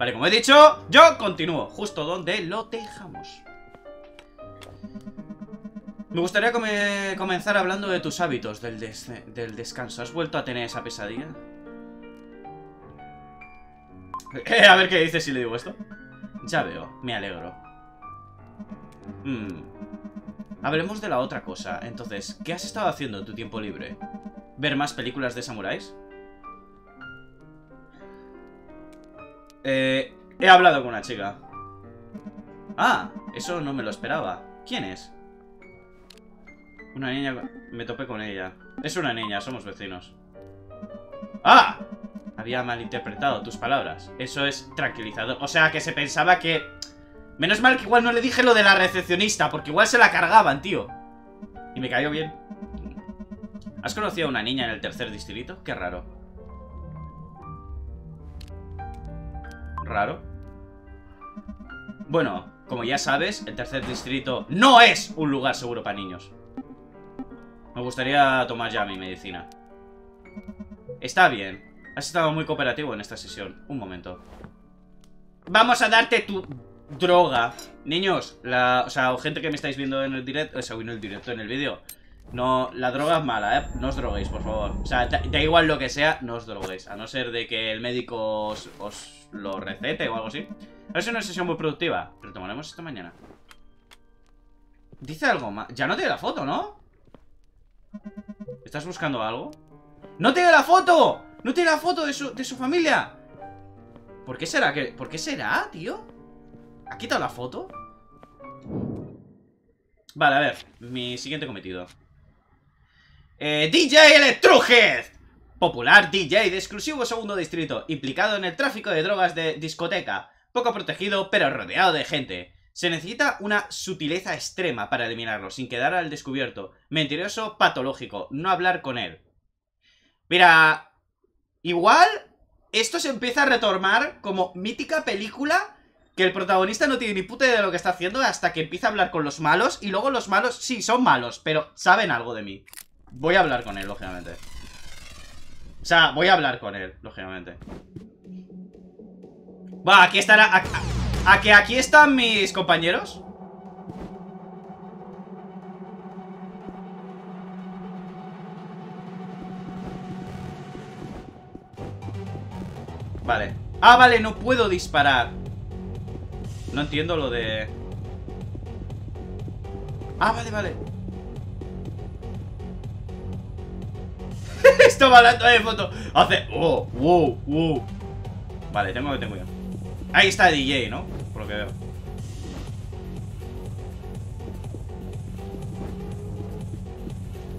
Vale, como he dicho, yo continúo Justo donde lo dejamos Me gustaría comenzar hablando de tus hábitos del, descanso ¿Has vuelto a tener esa pesadilla? A ver qué dice si le digo esto Ya veo, me alegro Hmm Hablemos de la otra cosa. Entonces, ¿qué has estado haciendo en tu tiempo libre? ¿Ver más películas de samuráis? Eh, he hablado con una chica. Ah, eso no me lo esperaba. ¿Quién es? Una niña... Me topé con ella. Es una niña, somos vecinos. ¡Ah! Había malinterpretado tus palabras. Eso es tranquilizador. O sea, que se pensaba que Menos mal que igual no le dije lo de la recepcionista, porque igual se la cargaban, tío. Y me cayó bien. ¿Has conocido a una niña en el tercer distrito? Qué raro. Raro. Bueno, como ya sabes, el tercer distrito no es un lugar seguro para niños. Me gustaría tomar ya mi medicina. Está bien. Has estado muy cooperativo en esta sesión. Un momento. Vamos a darte tu droga. Niños, la, o sea, gente que me estáis viendo en el directo, o sea, en el directo, en el vídeo. No, la droga es mala, ¿eh? No os droguéis, por favor. O sea, da, igual lo que sea, no os droguéis. A no ser de que el médico os, lo recete o algo así. Es una sesión muy productiva. Retomaremos esto mañana. Dice algo más. Ya no tiene la foto, ¿no? ¿Estás buscando algo? ¡No tiene la foto! ¡No tiene la foto de su, de su familia! ¿Por qué será que...? ¿Por qué será, tío? ¿Ha quitado la foto? Vale, a ver Mi siguiente cometido eh, DJ Electruhead Popular DJ de exclusivo segundo distrito Implicado en el tráfico de drogas de discoteca. Poco protegido, pero rodeado de gente. Se necesita una sutileza extrema para eliminarlo Sin quedar al descubierto. Mentiroso patológico No hablar con él. Mira Igual Esto se empieza a retomar como mítica película que el protagonista no tiene ni puta idea de lo que está haciendo hasta que empieza a hablar con los malos y luego los malos, sí, son malos, pero saben algo de mí. Voy a hablar con él, lógicamente. O sea, voy a hablar con él, lógicamente. Va, aquí estará... A, que aquí están mis compañeros? Vale. Ah, vale, no puedo disparar. No entiendo lo de... Ah, vale, vale. Está hablando de foto. Hace... Oh, wow, wow. Vale, tengo que tener cuidado. Ahí está DJ, ¿no? Por lo que veo.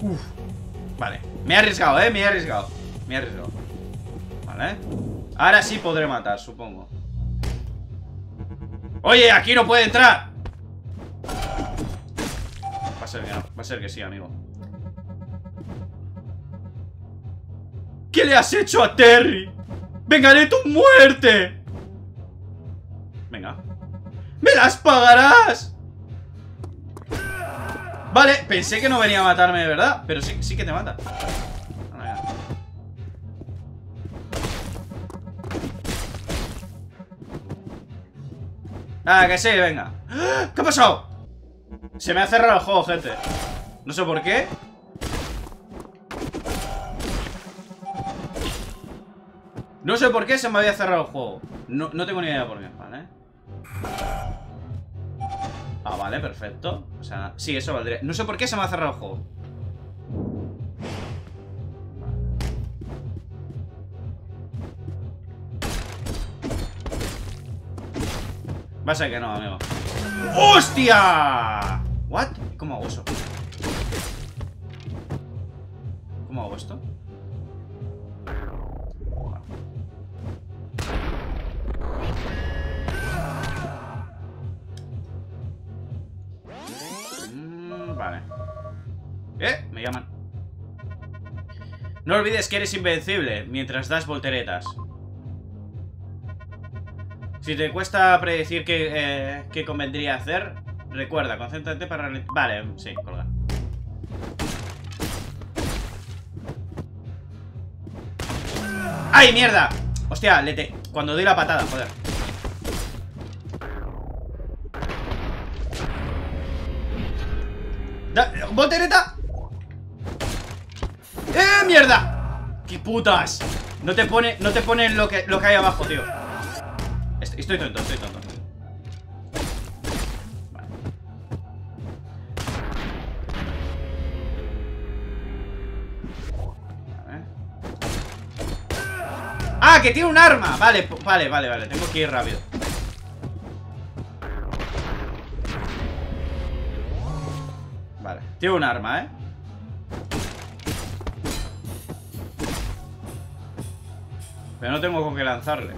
Uf. Vale. Me he arriesgado, ¿eh? Me he arriesgado. Me he arriesgado. Vale. Ahora sí podré matar, supongo. ¡Oye, aquí no puede entrar! Va a ser que no, va a ser que sí, amigo ¿Qué le has hecho a Terry? ¡Vengaré tu muerte! Venga ¡Me las pagarás! Vale, pensé que no venía a matarme de verdad Pero sí, que te mata Ah, que sí, venga ¿Qué ha pasado? Se me ha cerrado el juego, gente No sé por qué No sé por qué se me había cerrado el juego No, no tengo ni idea por qué, ¿vale? Ah, vale, perfecto O sea, sí, eso valdría No sé por qué se me ha cerrado el juego Va a ser que no, amigo ¡Hostia! ¿What? ¿Cómo hago eso? ¿Cómo hago esto? No olvides que eres invencible mientras das volteretas. Si te cuesta predecir qué, eh, qué convendría hacer, recuerda, concéntrate para... Vale, sí, colga. ¡Ay, mierda! Hostia, lete. Cuando doy la patada, joder. Da ¡Voltereta! ¡Eh, mierda! ¡Qué putas! No te pone, no te pone lo que, lo que hay abajo, tío Estoy tonto, estoy tonto. ¡Ah, que tiene un arma! Vale, vale, vale, vale Tengo que ir rápido Vale, tiene un arma, ¿eh? Pero no tengo con qué lanzarle.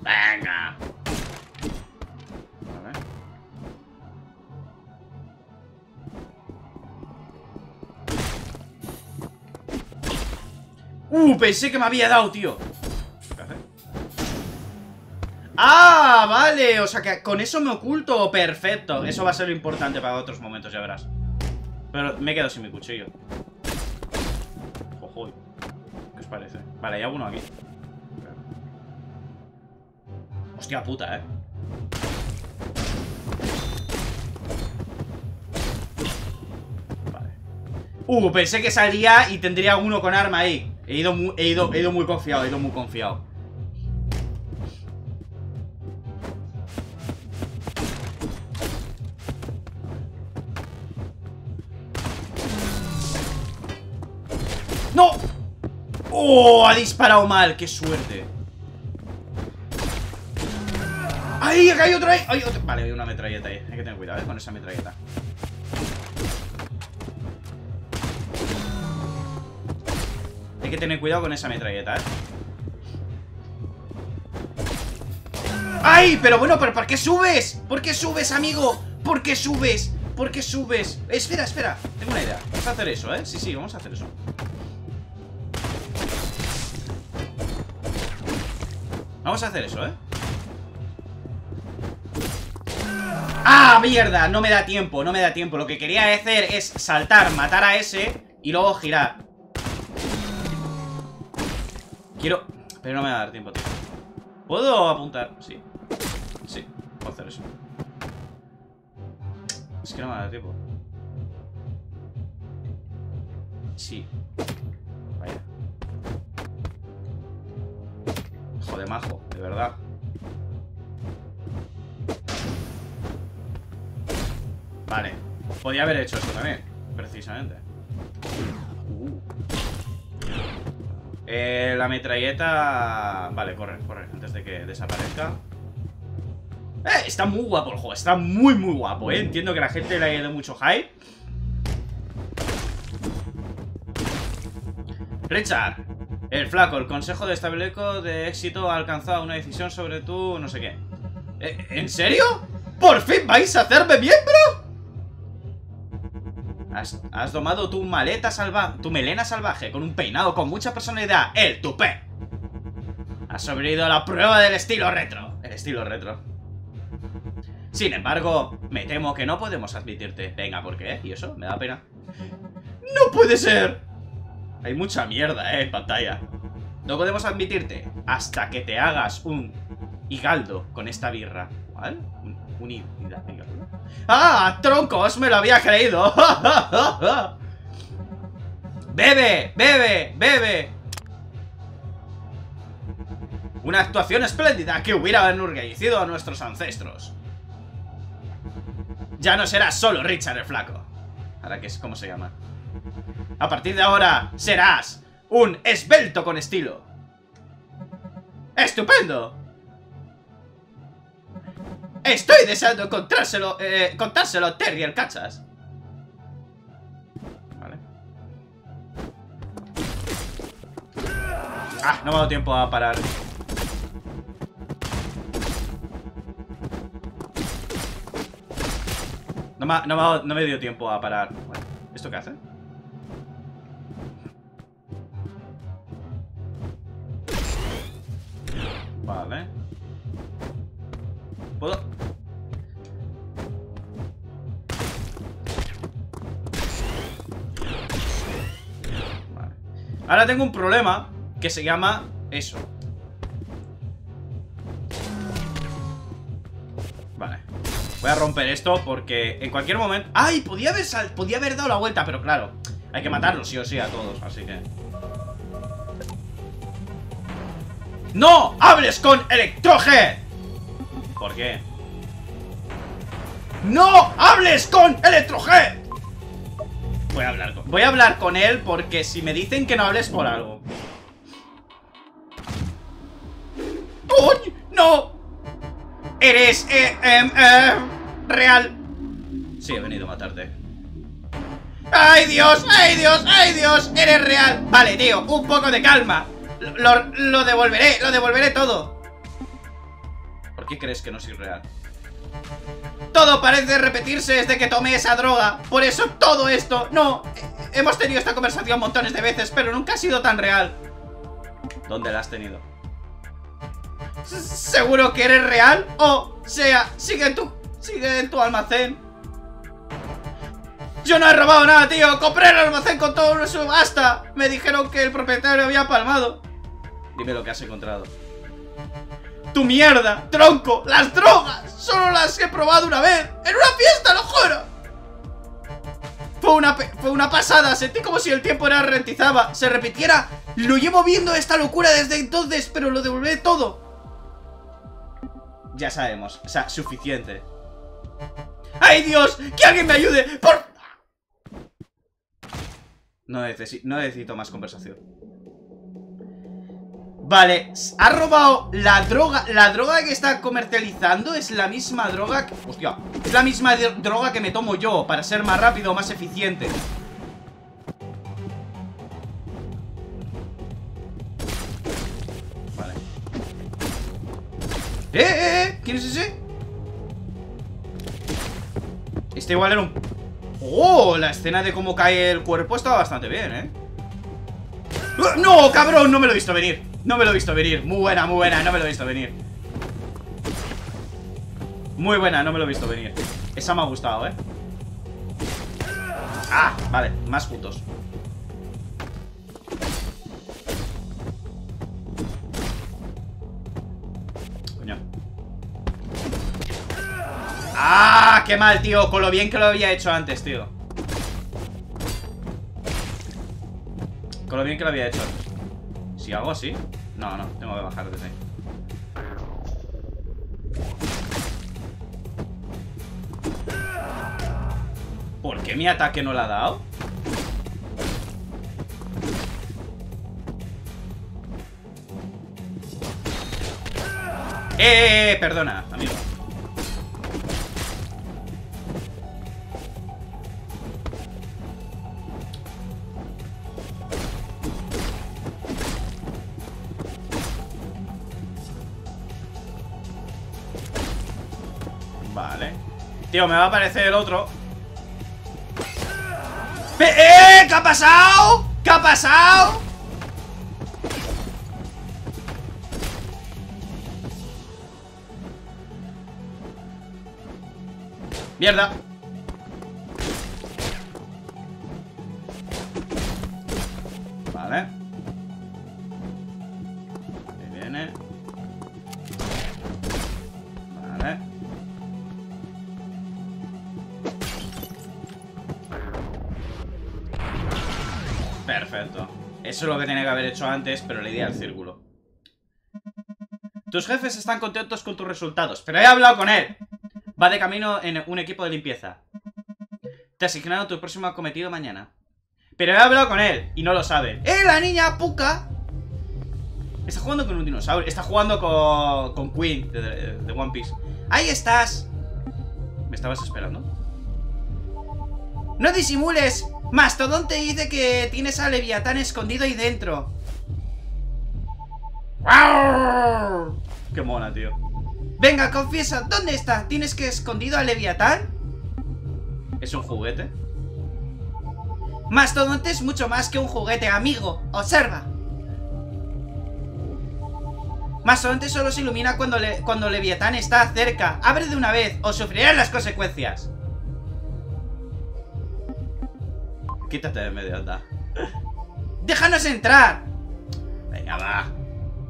Venga. Vale. Uh, pensé que me había dado, tío. ¡Ah! Vale, o sea que con eso me oculto Perfecto, eso va a ser lo importante para otros momentos, ya verás. Pero me he quedado sin mi cuchillo. Jojoy ¿Qué parece? Vale, hay alguno aquí. Hostia puta, eh. Vale. Uh, pensé que salía y tendría uno con arma ahí. He ido he ido, he ido muy confiado, he ido muy confiado ¡Oh! Ha disparado mal, qué suerte ¡Ahí! hay otro ahí! ¡Hay otro! Vale, hay una metralleta ahí Hay que tener cuidado, ¿eh? Con esa metralleta Hay que tener cuidado con esa metralleta, ¿eh? ¡Ay! Pero bueno, ¿pero por qué subes? ¿Por qué subes, amigo? ¿Por qué subes? ¿Por qué subes? Espera, espera Tengo una idea Vamos a hacer eso, ¿eh? Sí, sí, vamos a hacer eso Vamos a hacer eso, ¿eh? ¡Ah, mierda! No me da tiempo, no me da tiempo. Lo que quería hacer es saltar, matar a ese Y luego girar. Quiero... Pero no me va a dar tiempo, tío. ¿Puedo apuntar? Sí. Sí, puedo hacer eso. Es que no me va a dar tiempo. Sí Joder, majo, de verdad. Vale Podía haber hecho eso también Precisamente. Uh. eh, La metralleta Vale, corre, corre Antes de que desaparezca. Eh, Está muy guapo el juego Está muy, muy guapo, eh. Entiendo que la gente le haya ido mucho hype. Richard El flaco, el consejo de estableco de éxito ha alcanzado una decisión sobre tu no sé qué ¿Eh, ¿En serio? ¿Por fin vais a hacerme miembro? Has, domado tu maleta salvaje, tu melena salvaje con un peinado con mucha personalidad, el tupé. Has sobrevivido a la prueba del estilo retro. El estilo retro. Sin embargo, me temo que no podemos admitirte. Venga, ¿por qué? ¿Y eso? Me da pena. ¡No puede ser! Hay mucha mierda, eh, en pantalla. No podemos admitirte hasta que te hagas un higaldo con esta birra. ¿Vale? Un, higaldo. ¡Ah! ¡Troncos! ¡Me lo había creído! ¡Bebe! ¡Bebe! ¡Bebe! Una actuación espléndida que hubiera enorgullecido a nuestros ancestros. Ya no serás solo Richard el Flaco. Ahora que es como se llama. A partir de ahora serás un esbelto con estilo. ¡Estupendo! Estoy deseando contárselo, eh, contárselo a Terry el cachas. Vale. Ah, no me ha dado tiempo a parar. No me, no, me dio tiempo a parar. ¿Esto qué hace? Vale. ¿Puedo? Ahora tengo un problema que se llama eso. Vale. Voy a romper esto porque en cualquier momento... ¡Ay! Podía haber, sal... podía haber dado la vuelta, pero claro. Hay que matarlos sí o sí a todos, así que... ¡No! ¡Hables con Electroje! ¿Por qué? ¡No! ¡Hables con Electroje! Voy a hablar con... Voy a hablar con él porque si me dicen que no hables por algo... ¡Uy! ¡No! Eres... Eh, eh, eh, real. Sí, he venido a matarte. ¡Ay, Dios! ¡Ay, Dios! ¡Ay, Dios! ¡Eres real! Vale, tío, un poco de calma. Lo, lo devolveré, lo devolveré todo. ¿Por qué crees que no soy real? Todo parece repetirse desde que tomé esa droga. Por eso todo esto... No, hemos tenido esta conversación montones de veces, pero nunca ha sido tan real. ¿Dónde la has tenido? ¿Seguro que eres real? O sea, sigue en tu, sigue en tu almacén. Yo no he robado nada, tío. Compré el almacén con todo eso. ¡Basta! Me dijeron que el propietario había palmado. Dime lo que has encontrado. ¡Tu mierda! ¡Tronco! ¡Las drogas! Solo las he probado una vez. ¡En una fiesta, lo juro! Fue una, fue una pasada. Sentí como si el tiempo era rentizaba. Se repitiera. Lo llevo viendo esta locura desde entonces, pero lo devolveré todo. Ya sabemos. O sea, suficiente. ¡Ay, Dios! ¡Que alguien me ayude! ¡Por... No, necesito, no necesito más conversación. Vale, ha robado la droga La droga que está comercializando Es la misma droga que... Hostia Es la misma droga que me tomo yo Para ser más rápido, más eficiente Vale ¡Eh, eh, eh! ¿Quién es ese? Este igual era un... ¡Oh! La escena de cómo cae el cuerpo Estaba bastante bien, ¿eh? ¡No, cabrón! No me lo he visto venir no me lo he visto venir. Muy buena, muy buena. No me lo he visto venir. Muy buena, no me lo he visto venir. Esa me ha gustado, ¿eh? Ah, vale. Más juntos. Coño. ¡Ah! ¡Qué mal, tío! Con lo bien que lo había hecho antes, tío. Con lo bien que lo había hecho antes. Si hago así... No, no, tengo que bajar desde ahí. ¿Por qué mi ataque no la ha dado? ¡Eh! perdona, amigo. Tío, me va a aparecer el otro ¡Eh! ¿Qué ha pasado? ¿Qué ha pasado? Mierda Eso es lo que tenía que haber hecho antes, pero le di al círculo. Tus jefes están contentos con tus resultados, pero he hablado con él. Va de camino en un equipo de limpieza. Te asignado tu próximo cometido mañana. Pero he hablado con él y no lo sabe. ¡Eh, la niña Puka! Está jugando con un dinosaurio. Está jugando con, con Queen de One Piece. ¡Ahí estás! ¿Me estabas esperando? ¡No disimules! Mastodon te dice que tienes a Leviatán escondido ahí dentro. ¡Qué mona, tío! Venga, confiesa, ¿dónde está? ¿Tienes que escondido a Leviatán? ¿Es un juguete? Mastodonte es mucho más que un juguete, amigo. Observa. Mastodonte solo se ilumina cuando, cuando Leviatán está cerca. Abre de una vez o sufrirás las consecuencias. Quítate de medio, anda. ¡Déjanos entrar! Venga, va.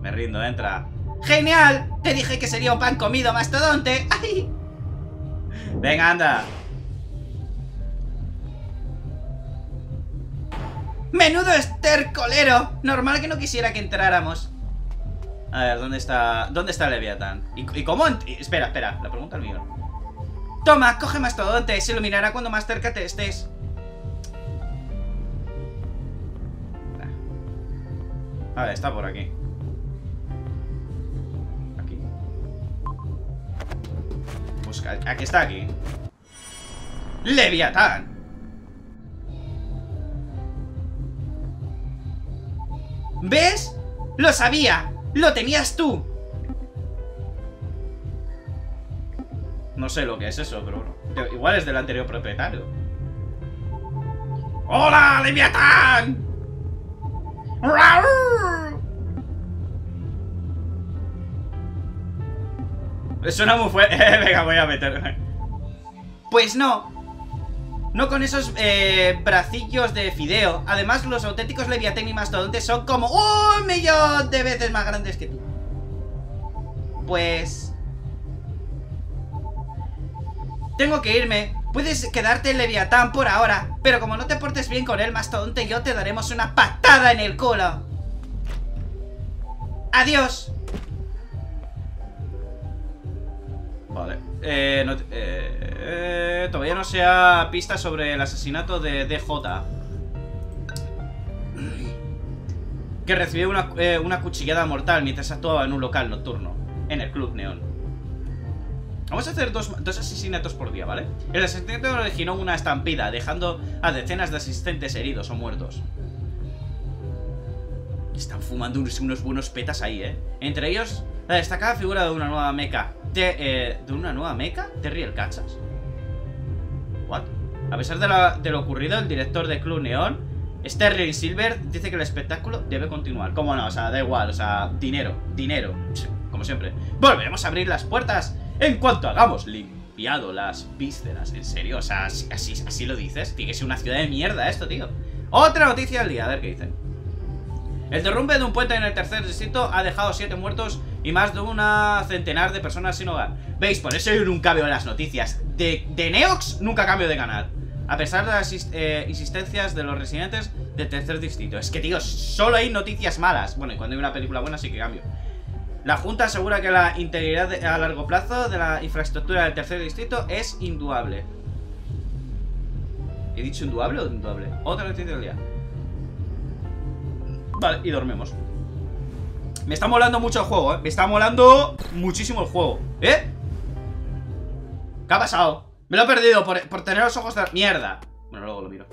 Me rindo, entra. ¡Genial! Te dije que sería un pan comido, mastodonte. ¡Ay! Venga, anda. Menudo estercolero. Normal que no quisiera que entráramos. A ver, ¿dónde está dónde está Leviatán? ¿Y, cómo? Espera, espera, la pregunta al mío. Toma, coge mastodonte, se iluminará cuando más cerca te estés. A ver, está por aquí. Aquí. Busca. Aquí está aquí. ¡Leviatán! ¿Ves? ¡Lo sabía! ¡Lo tenías tú! No sé lo que es eso, pero bueno. Igual es del anterior propietario. ¡Hola, Leviatán! Suena muy fuerte. Venga, voy a meterme. Pues no. No con esos eh, bracillos de fideo. Además, los auténticos Leviatán y Mastodontes son como un millón de veces más grandes que tú. Pues... Tengo que irme. Puedes quedarte en Leviatán por ahora, pero como no te portes bien con él, Mastodonte yo te daremos una patada en el culo. Adiós. Vale. Eh, eh, eh, todavía no se ha pista sobre el asesinato de DJ. Que recibió una, eh, una cuchillada mortal mientras actuaba en un local nocturno. En el Club Neón. Vamos a hacer dos, asesinatos por día, ¿vale? El asesinato originó una estampida, dejando a decenas de asistentes heridos o muertos. Están fumando unos buenos petas ahí, ¿eh? Entre ellos, la destacada figura de una nueva meca, eh, de, una nueva meca? Terry el Cachas. What? A pesar de, lo ocurrido, el director de Club Neon, Sterling Silver, dice que el espectáculo debe continuar. ¿Cómo no? O sea, da igual, o sea, dinero, dinero, como siempre. Volveremos a abrir las puertas en cuanto hagamos limpiado las vísceras. ¿En serio? O sea, así, así lo dices. Tiene que ser una ciudad de mierda esto, tío. Otra noticia del día, a ver qué dicen. El derrumbe de un puente en el tercer distrito ha dejado siete muertos y más de una centenar de personas sin hogar. ¿Veis? Por eso yo nunca veo las noticias. De, Neox nunca cambio de canal. A pesar de las eh, insistencias de los residentes del tercer distrito. Es que, tío, solo hay noticias malas. Bueno, y cuando hay una película buena sí que cambio. La Junta asegura que la integridad a largo plazo de la infraestructura del tercer distrito es indudable. ¿He dicho indudable o indudable? Otra noticia del día. Vale, y dormimos. Me está molando mucho el juego, ¿eh? Me está molando muchísimo el juego ¿Eh? ¿Qué ha pasado? Me lo he perdido por, tener los ojos de... ¡Mierda! Bueno, luego lo miro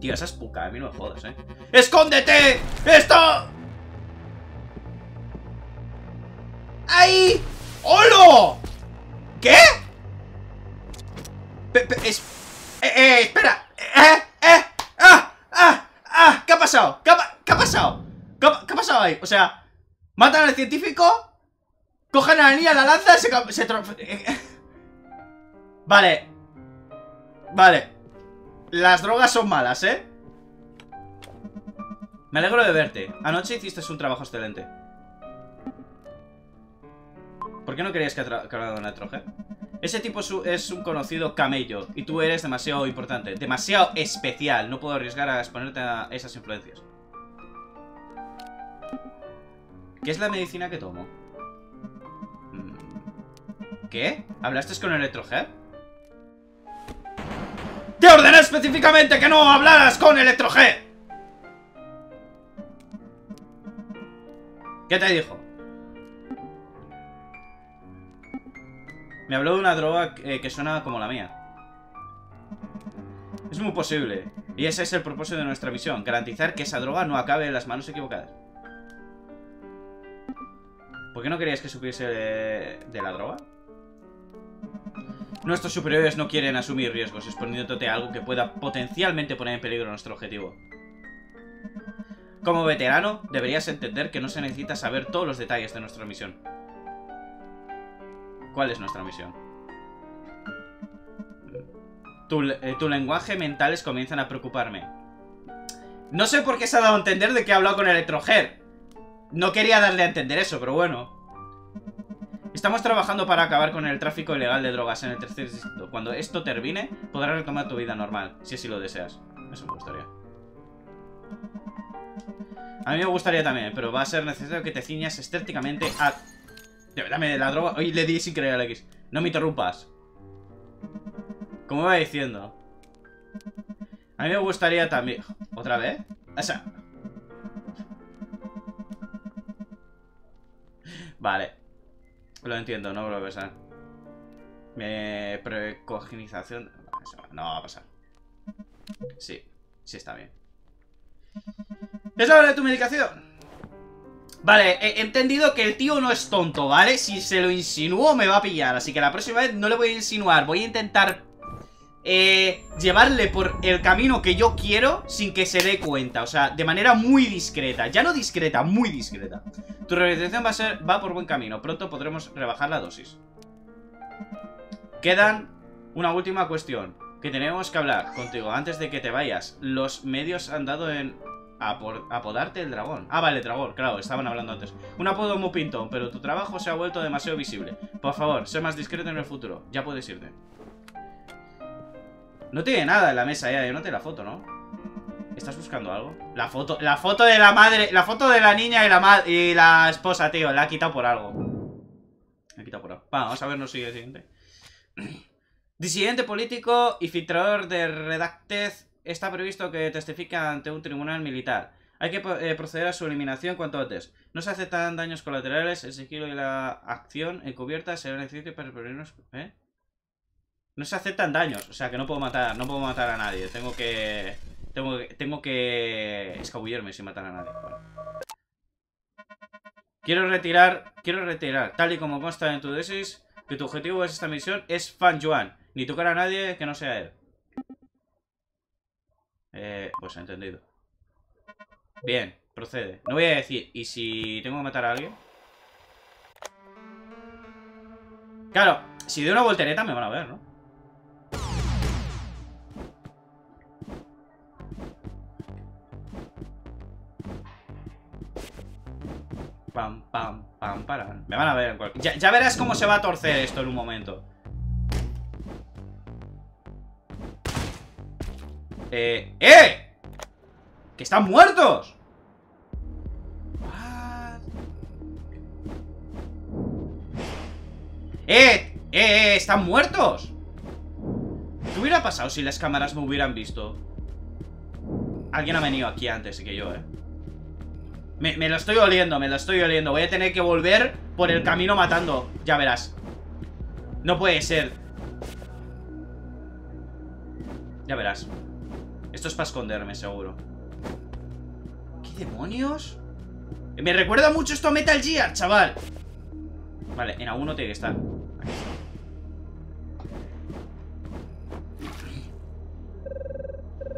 Tío, esa es puca, a mí no me jodas, ¿eh? ¡Escóndete! ¡Esto! ¡Ahí! ¡Holo! ¿Qué? es... Eh, eh, espera Eh, eh ¡Ah! ¡Ah! ¡Ah! ¿Qué ha pasado? ¿Qué ha, ¿Qué ha pasado? ¿Qué ha, pasado ahí? O sea, matan al científico, cogen a la niña, la lanza, se... se vale. Vale. Las drogas son malas, ¿eh? Me alegro de verte. Anoche hiciste un trabajo excelente. ¿Por qué no querías que hablara en el Ese tipo es un conocido camello y tú eres demasiado importante, demasiado especial. No puedo arriesgar a exponerte a esas influencias. ¿Qué es la medicina que tomo? Mm. ¿Qué? ¿Hablaste con Electrohead? ¡Te ordené específicamente que no hablaras con Electrohead! ¿Qué te dijo? Me habló de una droga eh, que suena como la mía. Es muy posible. Y ese es el propósito de nuestra misión. Garantizar que esa droga no acabe en las manos equivocadas. ¿Por qué no querías que supiese de, la droga? Nuestros superiores no quieren asumir riesgos exponiéndote a algo que pueda potencialmente poner en peligro nuestro objetivo. Como veterano, deberías entender que no se necesita saber todos los detalles de nuestra misión. ¿Cuál es nuestra misión? Tu, eh, tu lenguaje mentales comienzan a preocuparme. No sé por qué se ha dado a entender de que he hablado con Electroger. No quería darle a entender eso, pero bueno. Estamos trabajando para acabar con el tráfico ilegal de drogas en el tercer distrito. Cuando esto termine, podrás retomar tu vida normal, si así lo deseas. Eso me gustaría. A mí me gustaría también, pero va a ser necesario que te ciñas estéticamente a... Dame la droga. Hoy le di sin creer al X. No me interrumpas. Como iba diciendo. A mí me gustaría también... ¿Otra vez? O sea... Vale. Lo entiendo, no vuelvo a pasar. Me... Precognización... No va a pasar. Sí. Sí está bien. ¡Es hora de tu medicación! Vale, he entendido que el tío no es tonto, ¿vale? Si se lo insinúo me va a pillar Así que la próxima vez no le voy a insinuar Voy a intentar eh, llevarle por el camino que yo quiero sin que se dé cuenta. O sea, de manera muy discreta. Ya no discreta, muy discreta. Tu rehabilitación va a ser va por buen camino. Pronto podremos rebajar la dosis. Quedan una última cuestión que tenemos que hablar contigo antes de que te vayas. Los medios han dado en apodarte el dragón. Ah, vale, dragón, claro, estaban hablando antes. Un apodo muy pintón, pero tu trabajo se ha vuelto demasiado visible. Por favor, sé más discreto en el futuro. Ya puedes irte. No tiene nada en la mesa ya, yo no te la foto, ¿no? ¿Estás buscando algo? La foto, la foto de la madre, la foto de la niña y la, y la esposa, tío, la ha quitado por algo. La ha quitado por algo. vamos a ver, no sigue el siguiente. Disidente político y filtrador de redactez está previsto que testifique ante un tribunal militar. Hay que eh, proceder a su eliminación cuanto antes. No se aceptan daños colaterales, el sigilo y la acción encubierta será necesario para prevenirnos... ¿Eh? No se aceptan daños, o sea que no puedo matar, no puedo matar a nadie. Tengo que... Tengo que, tengo que escabullirme sin matar a nadie. Quiero retirar, quiero retirar, tal y como consta en tu tesis, que tu objetivo de esta misión es Fan Yuan. Ni tocar a nadie que no sea él. Eh, pues entendido. Bien, procede. No voy a decir, ¿y si tengo que matar a alguien? Claro, si de una voltereta me van a ver, ¿no? Pam, pam, pam, para. Me van a ver en cualquier... Ya verás cómo se va a torcer esto en un momento. Eh... ¡Eh! ¡Que están muertos! ¡Eh! ¡Eh! ¡Eh! ¡Están muertos! ¿Qué hubiera pasado si las cámaras me hubieran visto? Alguien ha venido aquí antes que yo, eh me, me, lo estoy oliendo, me lo estoy oliendo Voy a tener que volver por el camino matando Ya verás No puede ser Ya verás esto es para esconderme, seguro. ¿Qué demonios? Me recuerda mucho esto a Metal Gear, chaval. Vale, en A1 tiene que estar.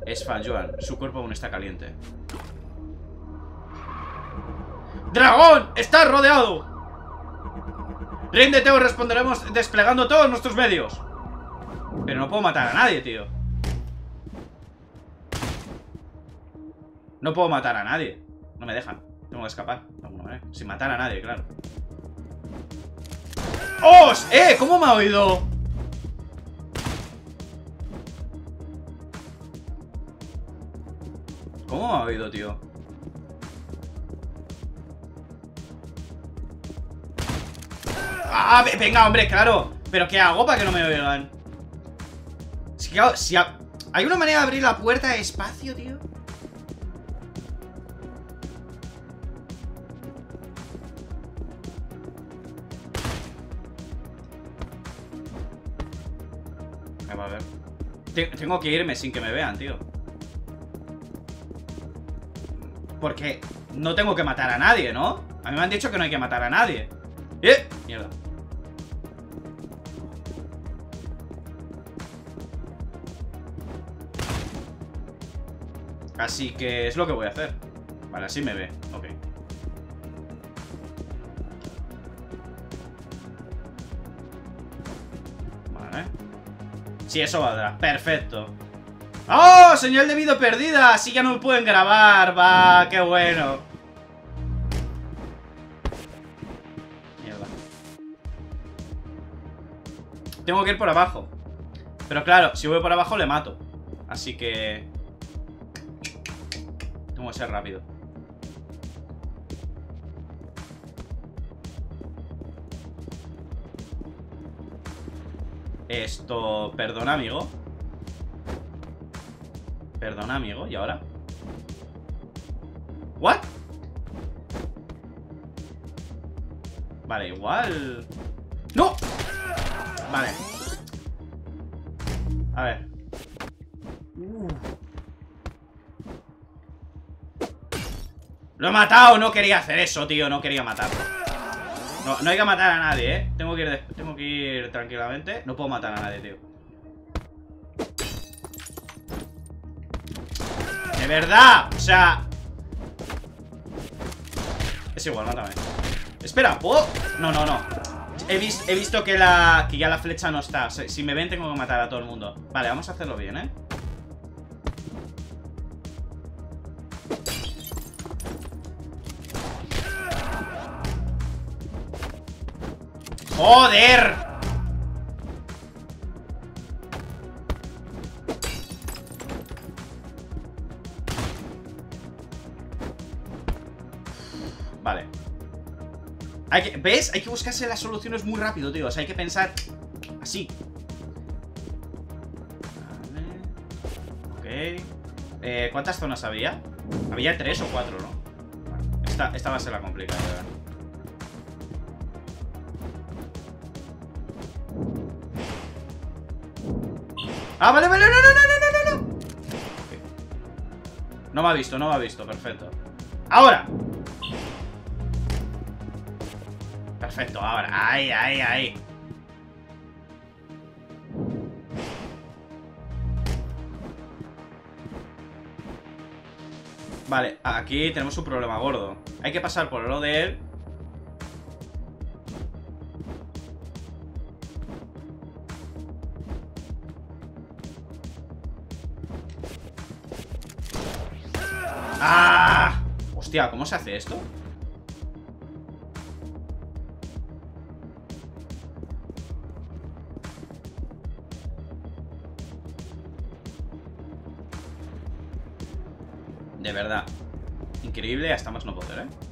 Es fan. Su cuerpo aún está caliente. ¡Dragón! ¡Está rodeado! Ríndete o responderemos desplegando todos nuestros medios. Pero no puedo matar a nadie, tío. No puedo matar a nadie. No me dejan. Tengo que escapar. Sin matar a nadie, claro. ¡Oh! ¡Eh! ¿Cómo me ha oído? ¿Cómo me ha oído, tío? ¡Ah! Venga, hombre, claro ¿Pero qué hago para que no me oigan? Claro, si ¿Hay una manera de abrir la puerta despacio, tío? Tengo que irme sin que me vean, tío. Porque no tengo que matar a nadie, ¿no? A mí me han dicho que no hay que matar a nadie. ¡Eh! Mierda. Así que es lo que voy a hacer. Vale, así me ve. Ok. Sí, eso valdrá. Perfecto. ¡Oh! Señal de vida perdida. Así ya no me pueden grabar. Va, qué bueno. Mierda. Tengo que ir por abajo. Pero claro, si voy por abajo le mato. Así que... Tengo que ser rápido. Esto... Perdona, amigo. Perdona, amigo. ¿Y ahora? ¿What? Vale, igual... ¡No! Vale. A ver. Lo he matado, no quería hacer eso, tío. No quería matarlo. No, no hay que matar a nadie, ¿eh? Tengo que, ir tengo que ir tranquilamente. No puedo matar a nadie, tío. De verdad, o sea... Es igual, mátame. Espera, ¿puedo? No, no, no. He, he visto que, la, que ya la flecha no está. si me ven, tengo que matar a todo el mundo. Vale, vamos a hacerlo bien, ¿eh? ¡Joder! Vale hay que, ¿Ves? Hay que buscarse las soluciones muy rápido, tío O sea, hay que pensar así Vale Ok eh, ¿Cuántas zonas había? Había tres o cuatro, ¿no? Esta, esta va a ser la complicada, ¿verdad? ¡Ah, vale, vale! ¡No, no, no, no, no, no! No me ha visto, no me ha visto, perfecto ¡Ahora! Perfecto, ahora, ahí, ahí, ahí Vale, aquí tenemos un problema gordo Hay que pasar por lo de él ¿cómo se hace esto? De verdad Increíble hasta más no poder, ¿eh?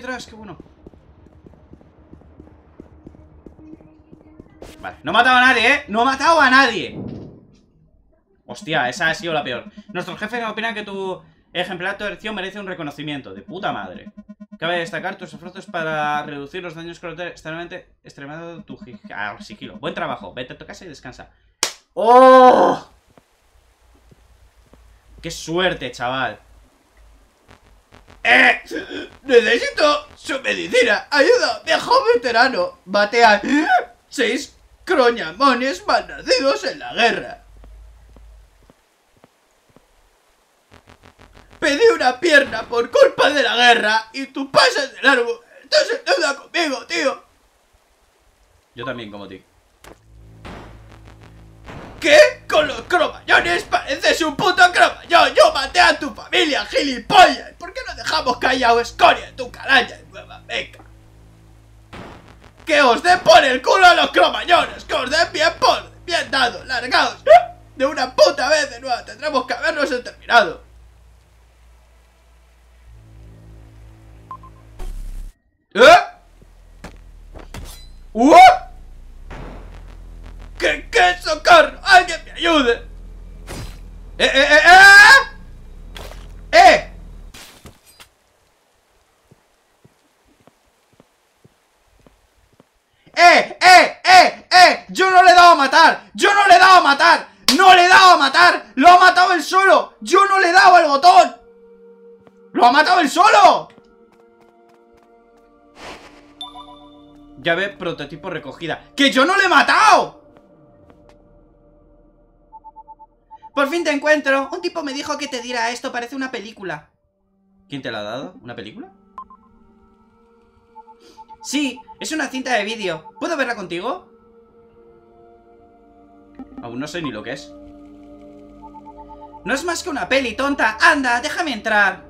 Detrás, qué bueno Vale, no he matado a nadie, ¿eh? No he matado a nadie Hostia, esa ha sido la peor Nuestros jefes opinan que tu ejemplar tu merece un reconocimiento De puta madre Cabe destacar tus esfuerzos para reducir los daños colaterales extremadamente extremado tu ah, sigilo. Buen trabajo, vete a tu casa y descansa. ¡Oh! ¡Qué suerte, chaval! ¡Eh! Necesito su medicina. Ayuda, viejo veterano. Batean seis croñamones malnacidos en la guerra. Pedí una pierna por culpa de la guerra y tú pasas de largo. Estás en deuda conmigo, tío. Yo también como ti. ¿Qué? Con los cromañones pareces un puto cromañón. Yo maté a tu familia, gilipollas. ¿Por qué no dejamos callado escoria tu calaña en Nueva Meca? Que os den por el culo a los cromañones. Que os den bien por bien dado. Largaos. De una puta vez de nuevo. Tendremos que habernos terminado. ¿Eh? ¿Uh? ¿Qué, qué socorro? ¡Alguien me ayude! ¡Eh, eh, eh, eh! ¡Eh! ¡Eh, eh, eh, eh! ¡Yo no le he dado a matar! ¡Yo no le he dado a matar! ¡No le he dado a matar! ¡Lo ha matado él solo! ¡Yo no le he dado al botón! ¡Lo ha matado él solo! Llave prototipo recogida ¡Que yo no le he matado! Por fin te encuentro. Un tipo me dijo que te diera esto, parece una película. ¿Quién te la ha dado? ¿Una película? Sí, es una cinta de vídeo. ¿Puedo verla contigo? Aún no sé ni lo que es. No es más que una peli, tonta. Anda, déjame entrar.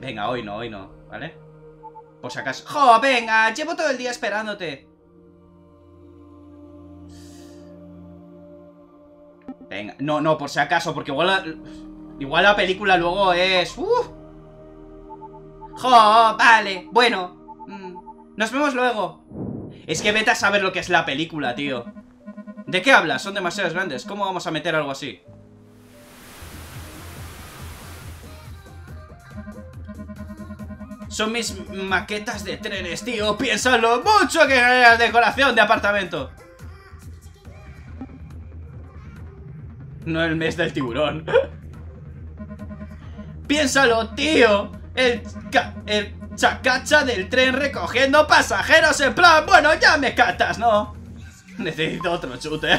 Venga, hoy no, hoy no, ¿vale? Por si acaso. ¡Jo, venga! Llevo todo el día esperándote. Venga, no, no, por si acaso, porque igual la, igual la película luego es... ¡Uf! ¡Jo! Vale, bueno. Mm, nos vemos luego. Es que vete a saber lo que es la película, tío. ¿De qué hablas? Son demasiados grandes. ¿Cómo vamos a meter algo así? Son mis maquetas de trenes, tío. Piénsalo mucho que es decoración de apartamento. No el mes del tiburón. Piénsalo, tío. El, chacacha del tren recogiendo pasajeros en plan, bueno, ya me catas, ¿no? Necesito otro chute.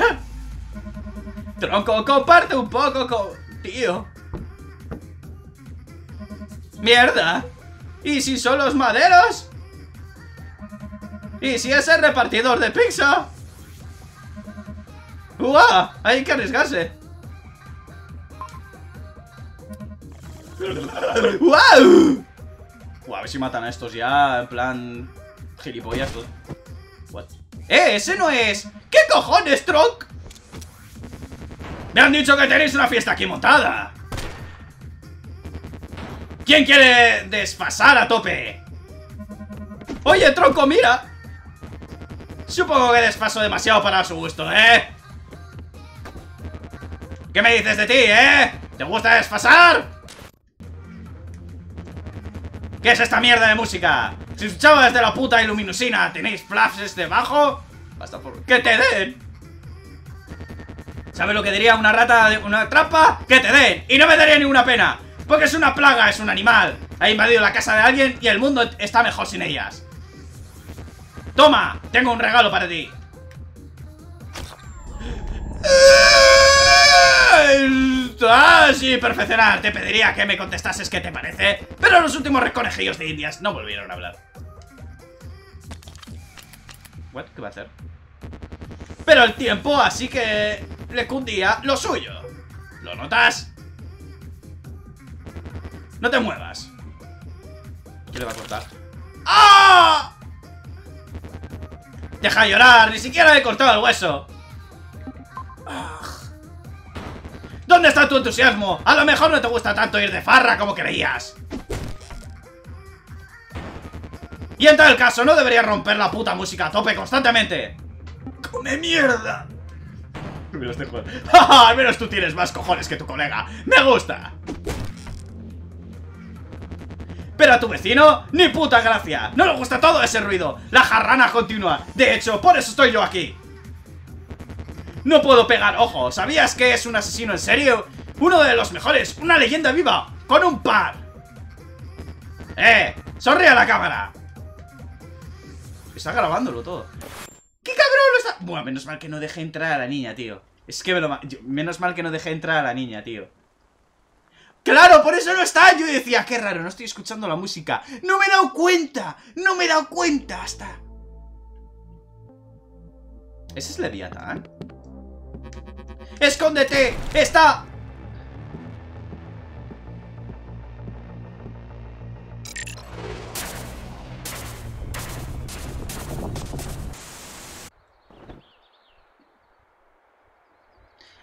Tronco, comparte un poco con... Tío. Mierda. ¿Y si son los maderos? ¿Y si es el repartidor de pizza? ¡Uah! Hay que arriesgarse. ¡Wow! a ver si matan a estos ya, en plan... Gilipollas. What? ¡Eh! ¡Ese no es! ¿Qué cojones, Tronk? Me han dicho que tenéis una fiesta aquí montada. ¿Quién quiere desfasar a tope? Oye, tronco, mira Supongo que desfaso demasiado para su gusto, ¿eh? ¿Qué me dices de ti, eh? ¿Te gusta desfasar? ¿Qué es esta mierda de música? Si escuchaba desde la puta iluminusina ¿Tenéis flashes debajo? Basta por... ¡Que te den! ¿Sabes lo que diría una rata de una trampa? ¡Que te den! Y no me daría ninguna pena porque es una plaga, es un animal. Ha invadido la casa de alguien y el mundo está mejor sin ellas. Toma, tengo un regalo para ti. Ah, sí, perfeccionar. Te pediría que me contestases qué te parece. Pero los últimos reconejillos de indias no volvieron a hablar. What? ¿Qué va a hacer? Pero el tiempo, así que le cundía lo suyo. ¿Lo notas? No te muevas. ¿Qué le va a cortar? ¡Ah! Deja de llorar, ni siquiera le he cortado el hueso. ¿Dónde está tu entusiasmo? A lo mejor no te gusta tanto ir de farra como creías. Y en tal caso, no deberías romper la puta música a tope constantemente. ¡Come mierda! Al menos tú tienes más cojones que tu colega. ¡Me gusta! Pero a tu vecino, ni puta gracia No le gusta todo ese ruido La jarrana continua De hecho, por eso estoy yo aquí No puedo pegar ojo ¿Sabías que es un asesino en serio? Uno de los mejores Una leyenda viva Con un par Eh, sonríe a la cámara Está grabándolo todo ¿Qué cabrón lo está? Bueno, menos mal que no deje entrar a la niña, tío Es que me lo... Menos mal que no deje entrar a la niña, tío ¡Claro! ¡Por eso no está! Yo decía, qué raro, no estoy escuchando la música. ¡No me he dado cuenta! ¡No me he dado cuenta hasta! ¿Ese es Leviathan? ¡Escóndete! ¡Está!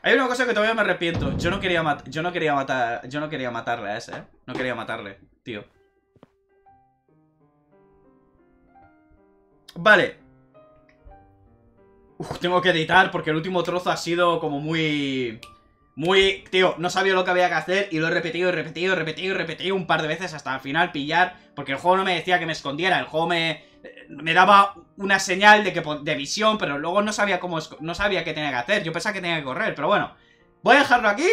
Hay una cosa que todavía me arrepiento. Yo no quería matar. Yo no quería matar. Yo no quería matarle a ese, ¿eh? No quería matarle, tío. Vale. Uf, tengo que editar porque el último trozo ha sido como muy... Muy... Tío, no sabía lo que había que hacer y lo he repetido y repetido y repetido y repetido un par de veces hasta al final pillar. Porque el juego no me decía que me escondiera. El juego me me daba una señal de, que, de visión, pero luego no sabía cómo no sabía qué tenía que hacer. Yo pensaba que tenía que correr, pero bueno. Voy a dejarlo aquí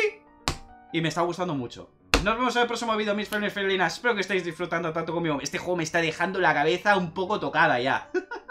y me está gustando mucho. Nos vemos en el próximo vídeo, mis felinas felinas. Espero que estéis disfrutando tanto conmigo. Este juego me está dejando la cabeza un poco tocada ya.